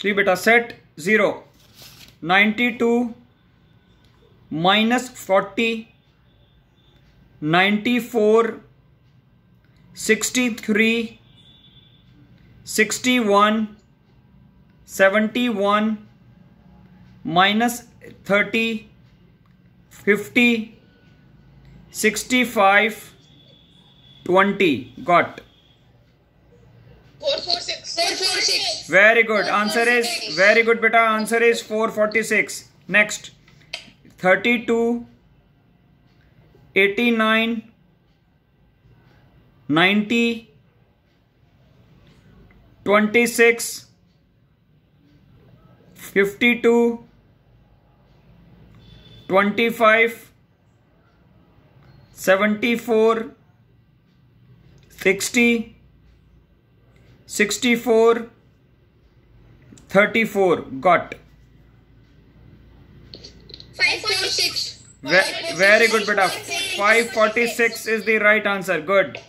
Three beta set zero ninety two minus forty ninety four sixty three sixty one seventy one minus thirty fifty sixty five twenty got Very good. Answer is very good, beta. Answer is 446. Next. 32, 89, 90, 26, 52, 25, 74, 60, 64 34 got. 546 very good beta. 546 is the right answer. Good